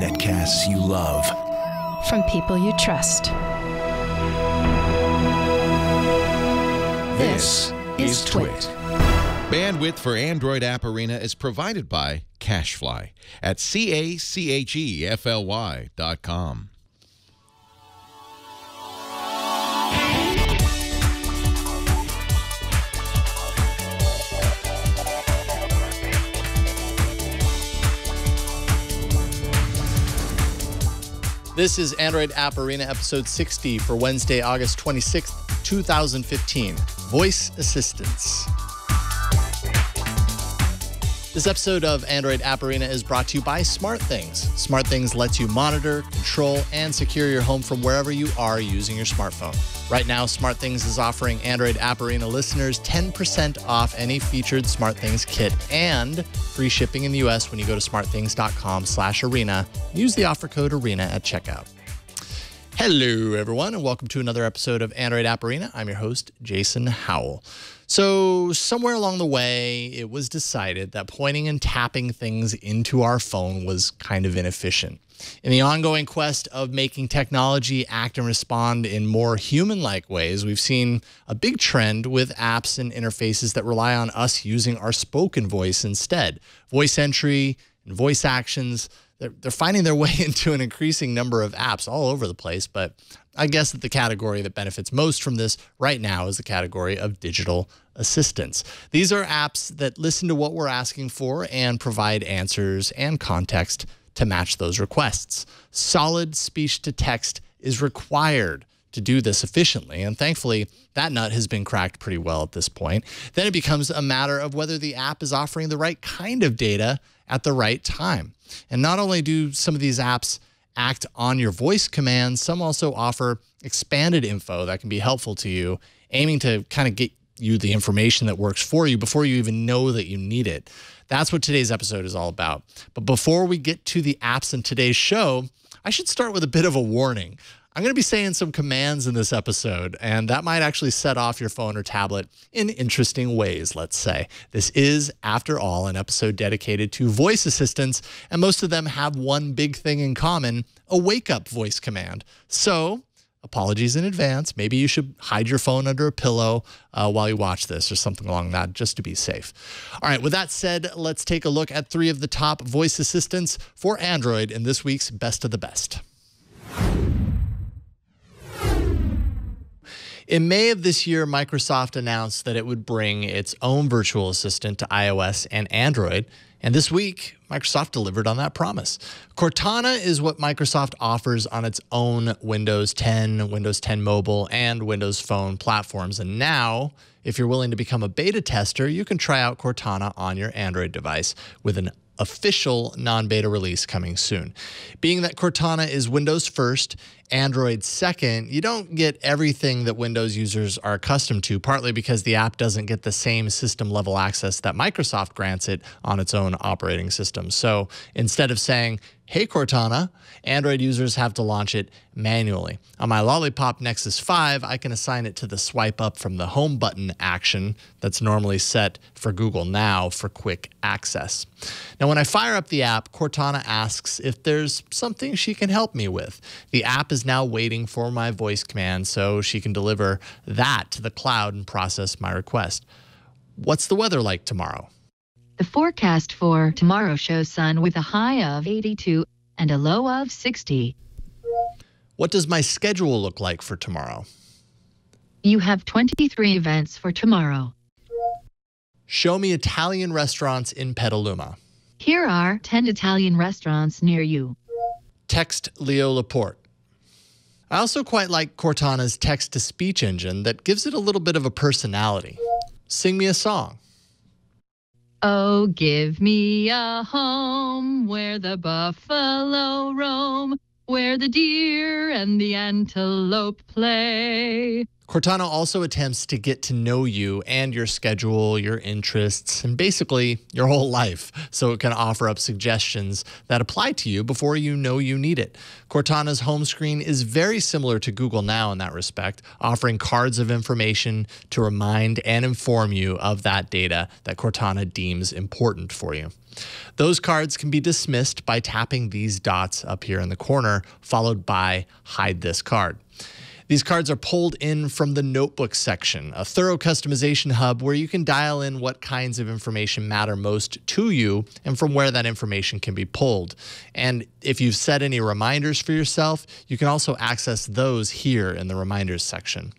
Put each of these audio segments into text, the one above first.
Netcasts you love. From people you trust. This is Twit. Bandwidth for Android App Arena is provided by Cachefly at C A C H E F L Y dot com. This is Android App Arena episode 60 for Wednesday, August 26th, 2015. Voice Assistants. This episode of Android App Arena is brought to you by SmartThings. SmartThings lets you monitor, control, and secure your home from wherever you are using your smartphone. Right now, SmartThings is offering Android App Arena listeners 10% off any featured SmartThings kit and free shipping in the US when you go to smartthings.com/arena. Use the offer code ARENA at checkout. Hello, everyone, and welcome to another episode of Android App Arena. I'm your host, Jason Howell. So, somewhere along the way, it was decided that pointing and tapping things into our phone was kind of inefficient. In the ongoing quest of making technology act and respond in more human like ways, we've seen a big trend with apps and interfaces that rely on us using our spoken voice instead. Voice entry and voice actions they're, they're finding their way into an increasing number of apps all over the place. But I guess that the category that benefits most from this right now is the category of digital assistants. These are apps that listen to what we're asking for and provide answers and context to match those requests. Solid speech to text is required to do this efficiently. And thankfully, that nut has been cracked pretty well at this point. Then it becomes a matter of whether the app is offering the right kind of data at the right time. And not only do some of these apps act on your voice commands, some also offer expanded info that can be helpful to you, aiming to kind of get you the information that works for you before you even know that you need it. That's what today's episode is all about. But before we get to the apps in today's show, I should start with a bit of a warning. I'm going to be saying some commands in this episode, and that might actually set off your phone or tablet in interesting ways, let's say. This is, after all, an episode dedicated to voice assistants, and most of them have one big thing in common a wake up voice command. So, apologies in advance. Maybe you should hide your phone under a pillow uh, while you watch this or something along that, just to be safe. All right, with that said, let's take a look at three of the top voice assistants for Android in this week's Best of the Best. In May of this year, Microsoft announced that it would bring its own virtual assistant to iOS and Android. And this week, Microsoft delivered on that promise. Cortana is what Microsoft offers on its own Windows 10, Windows 10 Mobile, and Windows Phone platforms. And now, if you're willing to become a beta tester, you can try out Cortana on your Android device with an official non beta release coming soon. Being that Cortana is Windows first, Android second, you don't get everything that Windows users are accustomed to, partly because the app doesn't get the same system level access that Microsoft grants it on its own operating system. So instead of saying, Hey Cortana, Android users have to launch it manually. On my Lollipop Nexus 5, I can assign it to the swipe up from the home button action that's normally set for Google Now for quick access. Now, when I fire up the app, Cortana asks if there's something she can help me with. The app is now waiting for my voice command so she can deliver that to the cloud and process my request. What's the weather like tomorrow? The forecast for tomorrow shows sun with a high of 82 and a low of 60. What does my schedule look like for tomorrow? You have 23 events for tomorrow. Show me Italian restaurants in Petaluma. Here are 10 Italian restaurants near you. Text Leo Laporte. I also quite like Cortana's text to speech engine that gives it a little bit of a personality. Sing me a song. Oh, give me a home where the buffalo roam, where the deer and the antelope play. Cortana also attempts to get to know you and your schedule, your interests, and basically your whole life so it can offer up suggestions that apply to you before you know you need it. Cortana's home screen is very similar to Google Now in that respect, offering cards of information to remind and inform you of that data that Cortana deems important for you. Those cards can be dismissed by tapping these dots up here in the corner, followed by hide this card. These cards are pulled in from the notebook section, a thorough customization hub where you can dial in what kinds of information matter most to you and from where that information can be pulled. And if you've set any reminders for yourself, you can also access those here in the reminders section.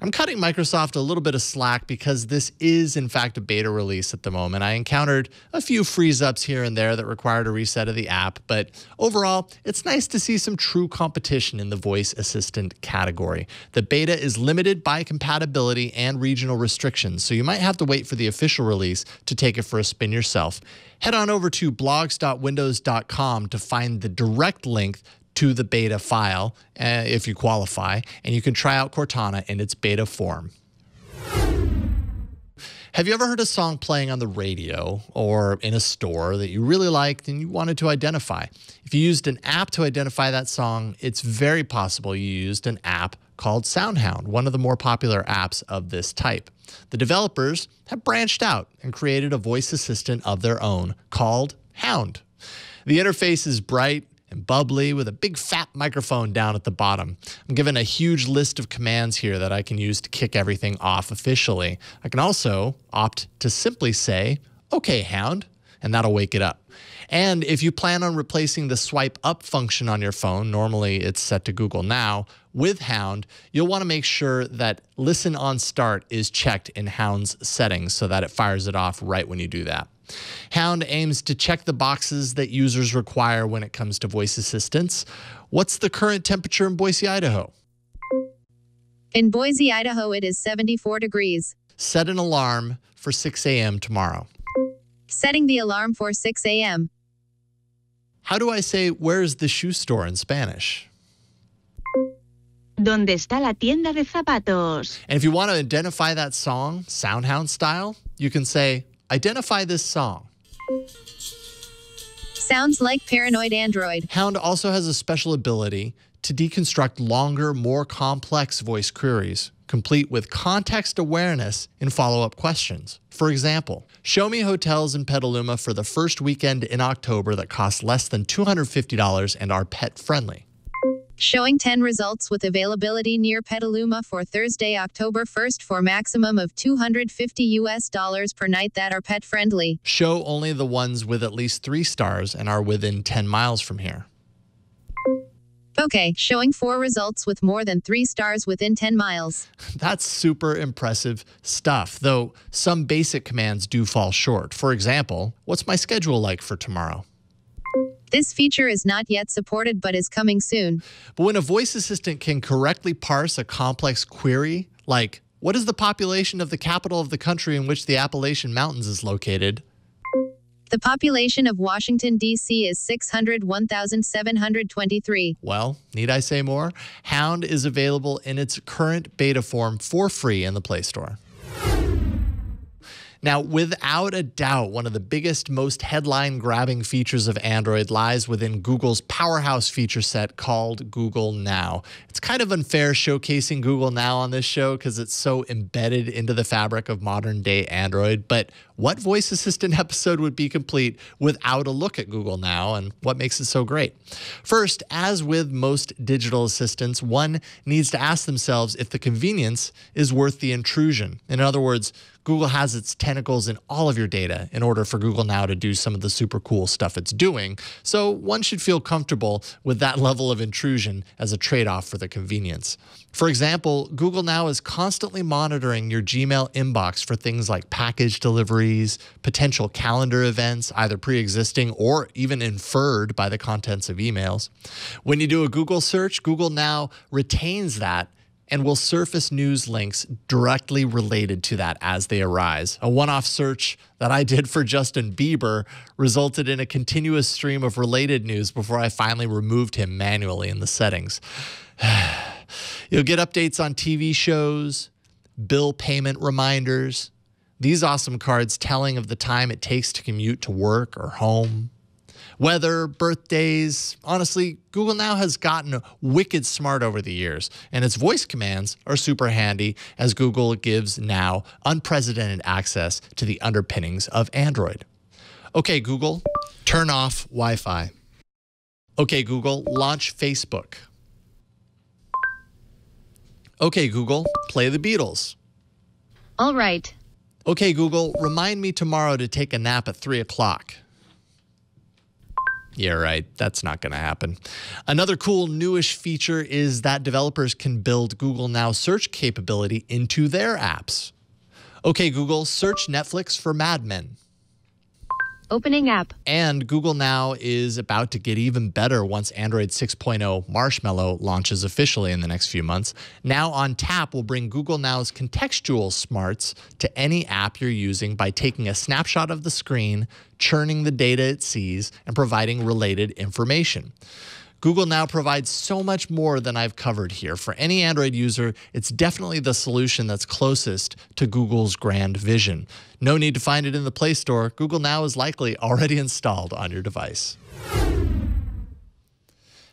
I'm cutting Microsoft a little bit of slack because this is, in fact, a beta release at the moment. I encountered a few freeze ups here and there that required a reset of the app, but overall, it's nice to see some true competition in the voice assistant category. The beta is limited by compatibility and regional restrictions, so you might have to wait for the official release to take it for a spin yourself. Head on over to blogs.windows.com to find the direct link to the beta file uh, if you qualify, and you can try out Cortana in its beta form. Have you ever heard a song playing on the radio or in a store that you really liked and you wanted to identify? If you used an app to identify that song, it's very possible you used an app called SoundHound, one of the more popular apps of this type. The developers have branched out and created a voice assistant of their own called Hound. The interface is bright and bubbly with a big fat microphone down at the bottom. I'm given a huge list of commands here that I can use to kick everything off officially. I can also opt to simply say, OK, Hound, and that'll wake it up. And if you plan on replacing the swipe up function on your phone, normally it's set to Google Now, with Hound, you'll want to make sure that Listen on Start is checked in Hound's settings so that it fires it off right when you do that. Hound aims to check the boxes that users require when it comes to voice assistance. What's the current temperature in Boise, Idaho? In Boise, Idaho, it is 74 degrees. Set an alarm for 6 a.m. tomorrow. Setting the alarm for 6 a.m. How do I say, where's the shoe store in Spanish? ¿Dónde está la tienda de zapatos? And if you want to identify that song, Soundhound style, you can say, identify this song. Sounds like Paranoid Android. Hound also has a special ability to deconstruct longer, more complex voice queries, complete with context awareness in follow up questions. For example, show me hotels in Petaluma for the first weekend in October that cost less than $250 and are pet friendly. Showing 10 results with availability near Petaluma for Thursday, October 1st for maximum of 250 US dollars per night that are pet friendly. Show only the ones with at least three stars and are within 10 miles from here. Okay, showing four results with more than three stars within 10 miles. That's super impressive stuff, though some basic commands do fall short. For example, what's my schedule like for tomorrow? This feature is not yet supported but is coming soon. But when a voice assistant can correctly parse a complex query, like, what is the population of the capital of the country in which the Appalachian Mountains is located? The population of Washington, D.C. is 601,723. Well, need I say more? Hound is available in its current beta form for free in the Play Store. Now, without a doubt, one of the biggest, most headline grabbing features of Android lies within Google's powerhouse feature set called Google Now. It's kind of unfair showcasing Google Now on this show because it's so embedded into the fabric of modern day Android. But what voice assistant episode would be complete without a look at Google Now and what makes it so great? First, as with most digital assistants, one needs to ask themselves if the convenience is worth the intrusion. In other words, Google has its tentacles in all of your data in order for Google Now to do some of the super cool stuff it's doing. So one should feel comfortable with that level of intrusion as a trade off for the convenience. For example, Google Now is constantly monitoring your Gmail inbox for things like package potential calendar events, either pre existing or even inferred by the contents of emails. When you do a Google search, Google Now retains that and will surface news links directly related to that as they arise. A one off search that I did for Justin Bieber resulted in a continuous stream of related news before I finally removed him manually in the settings. You'll get updates on TV shows, bill payment reminders, these awesome cards telling of the time it takes to commute to work or home, weather, birthdays. Honestly, Google Now has gotten wicked smart over the years, and its voice commands are super handy as Google gives Now unprecedented access to the underpinnings of Android. Okay, Google, turn off Wi Fi. Okay, Google, launch Facebook. Okay, Google, play the Beatles. All right. Okay, Google, remind me tomorrow to take a nap at 3 o'clock. Yeah, right. That's not going to happen. Another cool newish feature is that developers can build Google Now search capability into their apps. Okay, Google, search Netflix for Mad Men. Opening app. And Google Now is about to get even better once Android 6.0 Marshmallow launches officially in the next few months. Now on tap will bring Google Now's contextual smarts to any app you're using by taking a snapshot of the screen, churning the data it sees, and providing related information. Google Now provides so much more than I've covered here. For any Android user, it's definitely the solution that's closest to Google's grand vision. No need to find it in the Play Store. Google Now is likely already installed on your device.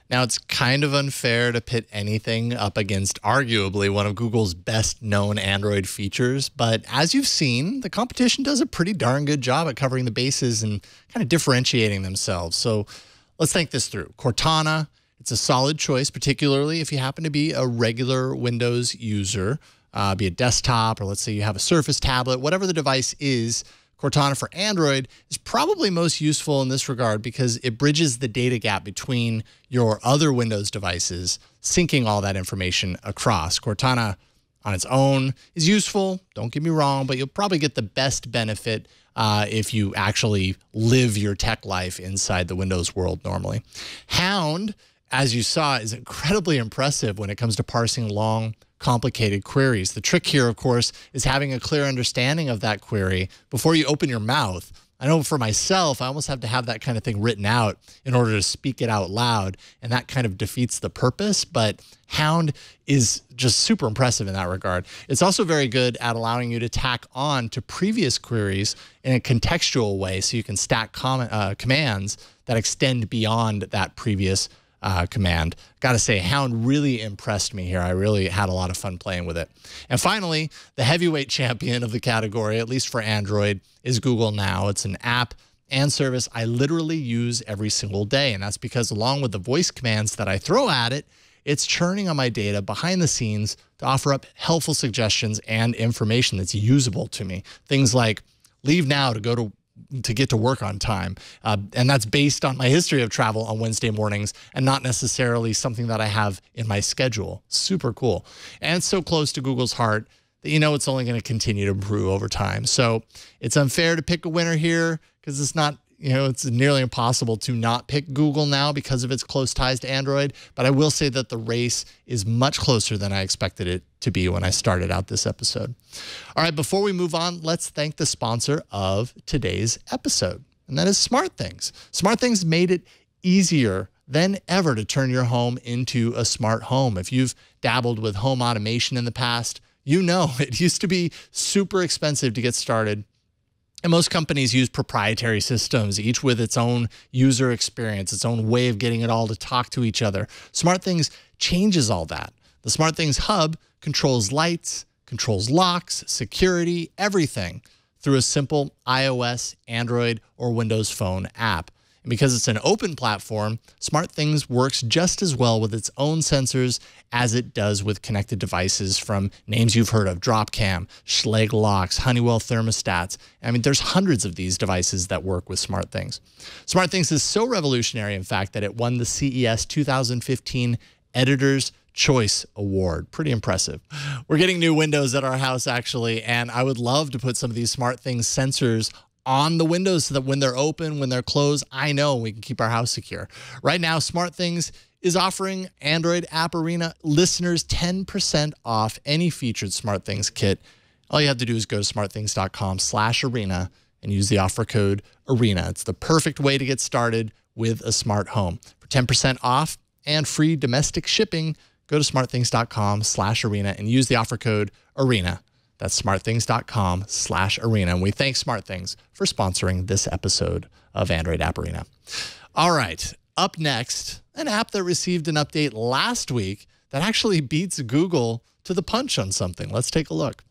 Now, it's kind of unfair to pit anything up against arguably one of Google's best known Android features, but as you've seen, the competition does a pretty darn good job at covering the bases and kind of differentiating themselves. So, Let's think this through. Cortana, it's a solid choice, particularly if you happen to be a regular Windows user, uh, be a desktop, or let's say you have a Surface tablet, whatever the device is. Cortana for Android is probably most useful in this regard because it bridges the data gap between your other Windows devices, syncing all that information across. Cortana on its own is useful, don't get me wrong, but you'll probably get the best benefit uh, if you actually live your tech life inside the Windows world normally. Hound, as you saw, is incredibly impressive when it comes to parsing long, complicated queries. The trick here, of course, is having a clear understanding of that query before you open your mouth I know for myself, I almost have to have that kind of thing written out in order to speak it out loud. And that kind of defeats the purpose. But Hound is just super impressive in that regard. It's also very good at allowing you to tack on to previous queries in a contextual way so you can stack uh, commands that extend beyond that previous uh, command. Got to say, Hound really impressed me here. I really had a lot of fun playing with it. And finally, the heavyweight champion of the category, at least for Android, is Google Now. It's an app and service I literally use every single day. And that's because, along with the voice commands that I throw at it, it's churning on my data behind the scenes to offer up helpful suggestions and information that's usable to me. Things like leave now to go to to get to work on time. Uh, and that's based on my history of travel on Wednesday mornings and not necessarily something that I have in my schedule. Super cool. And so close to Google's heart that you know it's only going to continue to improve over time. So it's unfair to pick a winner here because it's not you know, it's nearly impossible to not pick Google now because of its close ties to Android. But I will say that the race is much closer than I expected it to be when I started out this episode. All right, before we move on, let's thank the sponsor of today's episode, and that is SmartThings. SmartThings made it easier than ever to turn your home into a smart home. If you've dabbled with home automation in the past, you know it used to be super expensive to get started and most companies use proprietary systems, each with its own user experience, its own way of getting it all to talk to each other. SmartThings changes all that. The SmartThings Hub controls lights, controls locks, security, everything through a simple iOS, Android, or Windows Phone app. And because it's an open platform, SmartThings works just as well with its own sensors as it does with connected devices from names you've heard of Dropcam, Schlage locks, Honeywell thermostats. I mean, there's hundreds of these devices that work with SmartThings. SmartThings is so revolutionary, in fact, that it won the CES 2015 Editor's Choice Award. Pretty impressive. We're getting new windows at our house, actually, and I would love to put some of these SmartThings sensors on the windows so that when they're open, when they're closed, I know we can keep our house secure. Right now, SmartThings is offering Android App Arena listeners 10% off any featured SmartThings kit. All you have to do is go to smartthings.com slash arena and use the offer code ARENA. It's the perfect way to get started with a smart home. For 10% off and free domestic shipping, go to smartthings.com slash arena and use the offer code ARENA. That's smartthings.com slash arena. And we thank SmartThings for sponsoring this episode of Android App Arena. All right, up next, an app that received an update last week that actually beats Google to the punch on something. Let's take a look.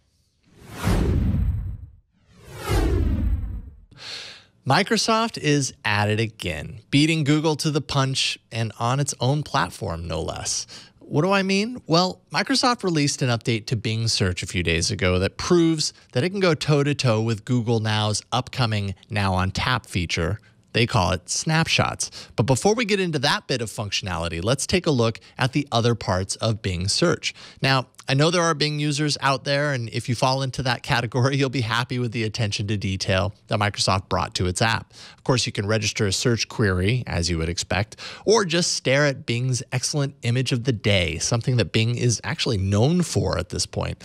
Microsoft is at it again, beating Google to the punch and on its own platform, no less. What do I mean? Well, Microsoft released an update to Bing Search a few days ago that proves that it can go toe to toe with Google Now's upcoming Now on Tap feature. They call it snapshots. But before we get into that bit of functionality, let's take a look at the other parts of Bing Search. Now, I know there are Bing users out there, and if you fall into that category, you'll be happy with the attention to detail that Microsoft brought to its app. Of course, you can register a search query, as you would expect, or just stare at Bing's excellent image of the day, something that Bing is actually known for at this point.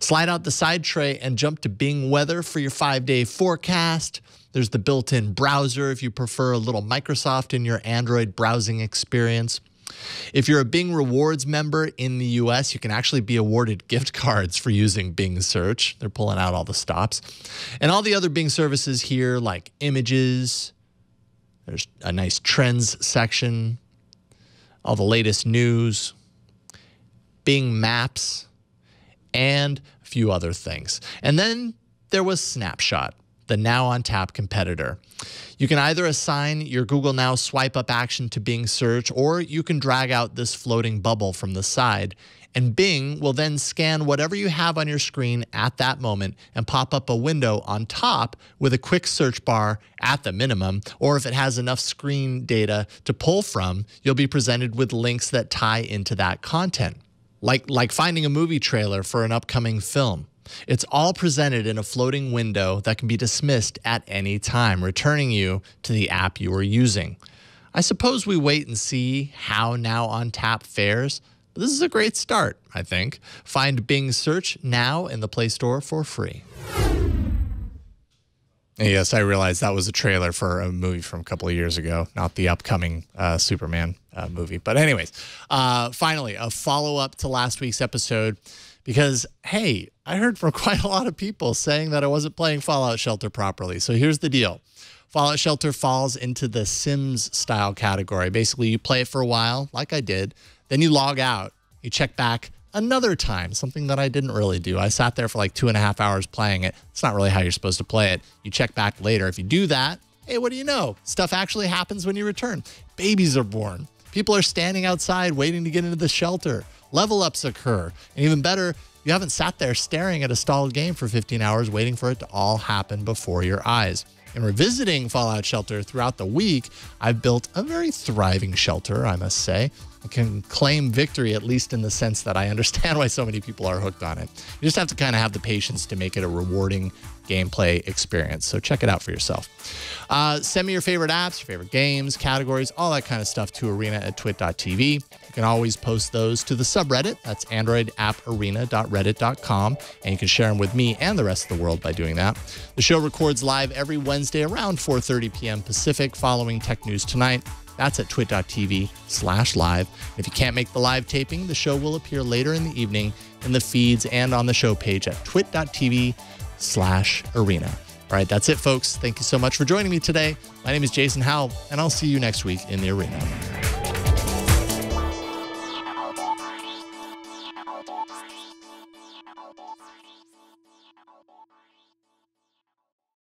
Slide out the side tray and jump to Bing Weather for your five day forecast. There's the built in browser if you prefer a little Microsoft in your Android browsing experience. If you're a Bing Rewards member in the US, you can actually be awarded gift cards for using Bing Search. They're pulling out all the stops. And all the other Bing services here, like images, there's a nice trends section, all the latest news, Bing Maps, and a few other things. And then there was Snapshot the Now on Tap competitor. You can either assign your Google Now swipe up action to Bing Search, or you can drag out this floating bubble from the side. And Bing will then scan whatever you have on your screen at that moment and pop up a window on top with a quick search bar at the minimum. Or if it has enough screen data to pull from, you'll be presented with links that tie into that content. Like, like finding a movie trailer for an upcoming film. It's all presented in a floating window that can be dismissed at any time, returning you to the app you were using. I suppose we wait and see how Now on Tap fares, but this is a great start, I think. Find Bing Search now in the Play Store for free. Yes, I realized that was a trailer for a movie from a couple of years ago, not the upcoming uh, Superman uh, movie. But, anyways, uh, finally, a follow up to last week's episode because, hey, I heard from quite a lot of people saying that I wasn't playing Fallout Shelter properly. So here's the deal Fallout Shelter falls into the Sims style category. Basically, you play it for a while, like I did, then you log out, you check back another time, something that I didn't really do. I sat there for like two and a half hours playing it. It's not really how you're supposed to play it. You check back later. If you do that, hey, what do you know? Stuff actually happens when you return. Babies are born. People are standing outside waiting to get into the shelter. Level ups occur. And even better, you haven't sat there staring at a stalled game for 15 hours waiting for it to all happen before your eyes. In revisiting Fallout Shelter throughout the week, I've built a very thriving shelter, I must say. I can claim victory, at least in the sense that I understand why so many people are hooked on it. You just have to kind of have the patience to make it a rewarding gameplay experience. So check it out for yourself. Uh, send me your favorite apps, your favorite games, categories, all that kind of stuff to arena at twit.tv. Can always post those to the subreddit. That's androidapparena.reddit.com. And you can share them with me and the rest of the world by doing that. The show records live every Wednesday around 4.30 p.m. Pacific following Tech News Tonight. That's at twit.tv slash live. If you can't make the live taping, the show will appear later in the evening in the feeds and on the show page at twit.tv slash arena. All right, that's it, folks. Thank you so much for joining me today. My name is Jason Howell, and I'll see you next week in the arena.